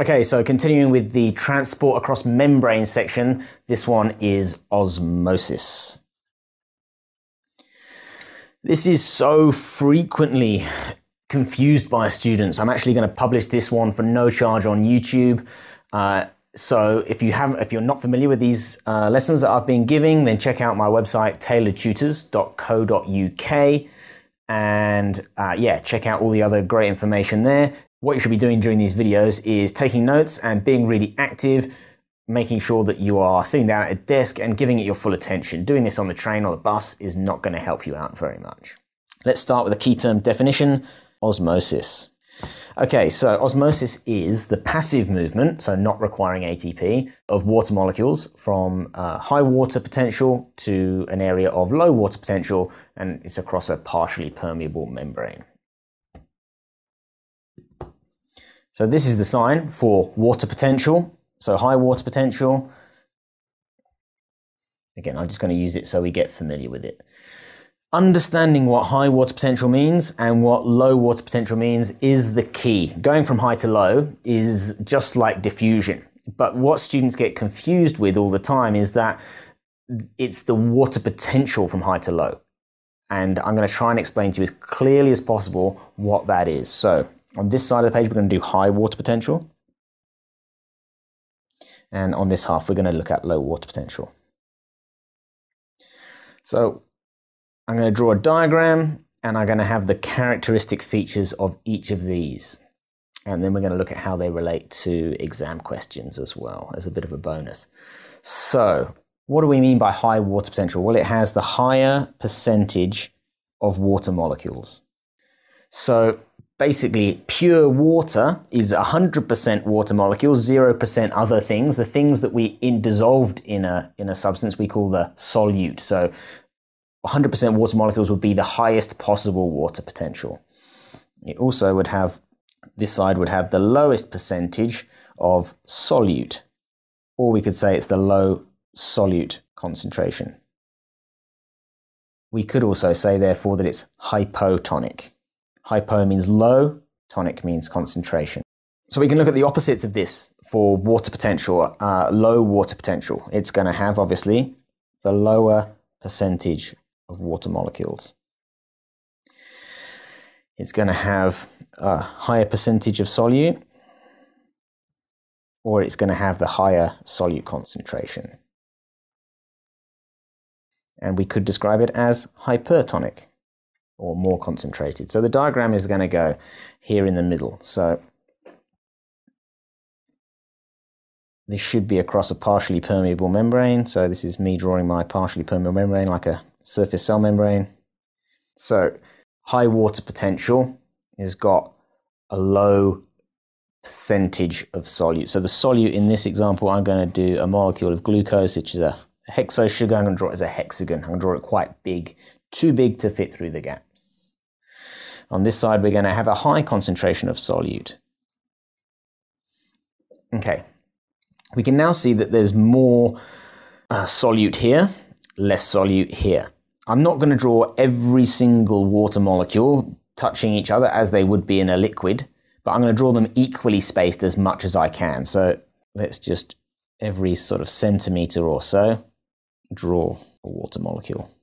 Okay, so continuing with the transport across membrane section, this one is osmosis. This is so frequently confused by students. I'm actually going to publish this one for no charge on YouTube. Uh, so if you haven't, if you're not familiar with these uh, lessons that I've been giving, then check out my website tailoredtutors.co.uk and uh, yeah, check out all the other great information there what you should be doing during these videos is taking notes and being really active, making sure that you are sitting down at a desk and giving it your full attention. Doing this on the train or the bus is not going to help you out very much. Let's start with a key term definition, osmosis. Okay, so osmosis is the passive movement, so not requiring ATP, of water molecules from uh, high water potential to an area of low water potential, and it's across a partially permeable membrane. So this is the sign for water potential. So high water potential. Again, I'm just going to use it so we get familiar with it. Understanding what high water potential means and what low water potential means is the key. Going from high to low is just like diffusion. But what students get confused with all the time is that it's the water potential from high to low. And I'm going to try and explain to you as clearly as possible what that is. So on this side of the page, we're going to do high water potential. And on this half, we're going to look at low water potential. So I'm going to draw a diagram and I'm going to have the characteristic features of each of these. And then we're going to look at how they relate to exam questions as well as a bit of a bonus. So what do we mean by high water potential? Well, it has the higher percentage of water molecules. So basically pure water is 100% water molecules, 0% other things. The things that we in dissolved in a, in a substance we call the solute. So 100% water molecules would be the highest possible water potential. It also would have, this side would have the lowest percentage of solute, or we could say it's the low solute concentration. We could also say, therefore, that it's hypotonic. Hypo means low, tonic means concentration. So we can look at the opposites of this for water potential, uh, low water potential. It's going to have, obviously, the lower percentage of water molecules. It's going to have a higher percentage of solute, or it's going to have the higher solute concentration. And we could describe it as hypertonic or more concentrated. So the diagram is going to go here in the middle. So this should be across a partially permeable membrane. So this is me drawing my partially permeable membrane like a surface cell membrane. So high water potential has got a low percentage of solute. So the solute in this example, I'm going to do a molecule of glucose, which is a hexose sugar. I'm going to draw it as a hexagon. I'm going to draw it quite big too big to fit through the gaps. On this side, we're going to have a high concentration of solute. Okay, we can now see that there's more uh, solute here, less solute here. I'm not going to draw every single water molecule touching each other as they would be in a liquid, but I'm going to draw them equally spaced as much as I can. So let's just every sort of centimeter or so draw a water molecule.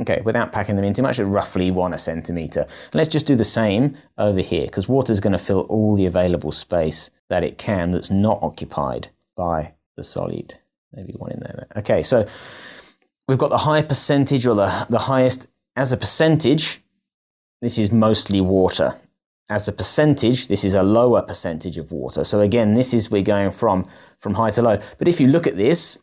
Okay, without packing them in too much, roughly one a centimeter. And let's just do the same over here, because water is going to fill all the available space that it can that's not occupied by the solute. Maybe one in there. Okay, so we've got the high percentage or the, the highest, as a percentage, this is mostly water. As a percentage, this is a lower percentage of water. So again, this is we're going from, from high to low. But if you look at this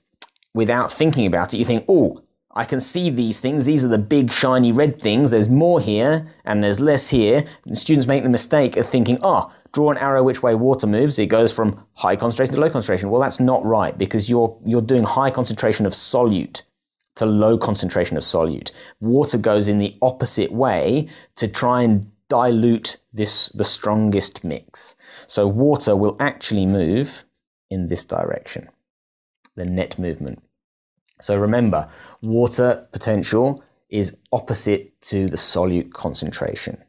without thinking about it, you think, oh, I can see these things. These are the big shiny red things. There's more here and there's less here. And students make the mistake of thinking, oh, draw an arrow which way water moves. It goes from high concentration to low concentration. Well, that's not right because you're, you're doing high concentration of solute to low concentration of solute. Water goes in the opposite way to try and dilute this, the strongest mix. So water will actually move in this direction, the net movement. So remember, water potential is opposite to the solute concentration.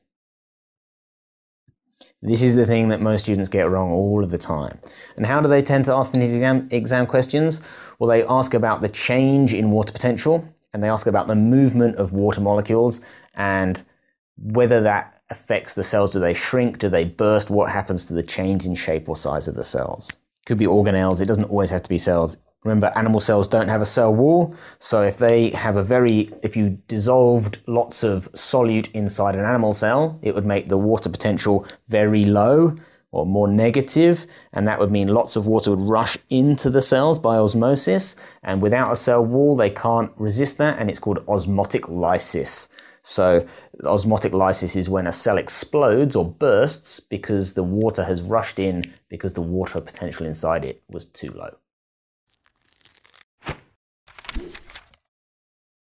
This is the thing that most students get wrong all of the time. And how do they tend to ask in these exam, exam questions? Well, they ask about the change in water potential and they ask about the movement of water molecules and whether that affects the cells. Do they shrink? Do they burst? What happens to the change in shape or size of the cells? Could be organelles. It doesn't always have to be cells. Remember, animal cells don't have a cell wall, so if they have a very, if you dissolved lots of solute inside an animal cell, it would make the water potential very low or more negative, and that would mean lots of water would rush into the cells by osmosis, and without a cell wall, they can't resist that, and it's called osmotic lysis. So, osmotic lysis is when a cell explodes or bursts because the water has rushed in because the water potential inside it was too low.